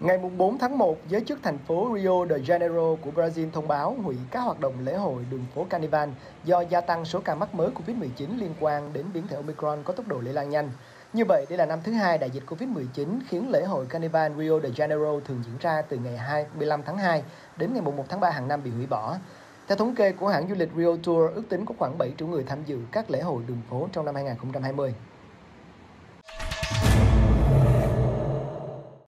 Ngày 4 tháng 1, giới chức thành phố Rio de Janeiro của Brazil thông báo hủy các hoạt động lễ hội đường phố Carnival do gia tăng số ca mắc mới COVID-19 liên quan đến biến thể Omicron có tốc độ lây lan nhanh. Như vậy, đây là năm thứ hai đại dịch COVID-19 khiến lễ hội Carnival Rio de Janeiro thường diễn ra từ ngày 25 tháng 2 đến ngày 1 tháng 3 hàng năm bị hủy bỏ. Theo thống kê của hãng du lịch Rio Tour, ước tính có khoảng 7 triệu người tham dự các lễ hội đường phố trong năm 2020.